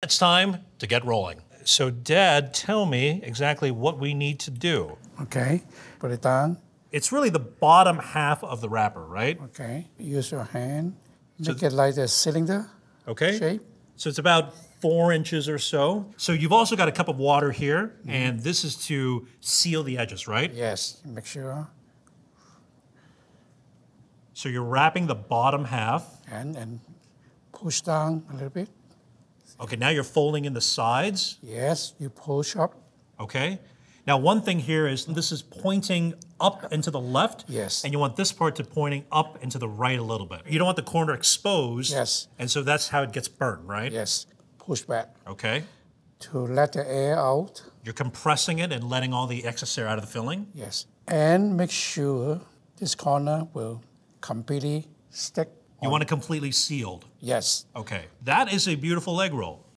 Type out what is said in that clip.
It's time to get rolling. So, Dad, tell me exactly what we need to do. Okay, put it down. It's really the bottom half of the wrapper, right? Okay, use your hand. Make it like a cylinder Okay. shape. So it's about four inches or so. So you've also got a cup of water here, mm-hmm. and this is to seal the edges, right? Yes, make sure. So you're wrapping the bottom half. And, and push down a little bit. Okay, now you're folding in the sides. Yes, you push up. Okay. Now, one thing here is this is pointing up and to the left. Yes. And you want this part to pointing up and to the right a little bit. You don't want the corner exposed. Yes. And so that's how it gets burned, right? Yes, push back Okay. to let the air out. You're compressing it and letting all the excess air out of the filling. Yes, and make sure this corner will completely stick. You want um, it completely sealed. Yes. Okay. That is a beautiful egg roll.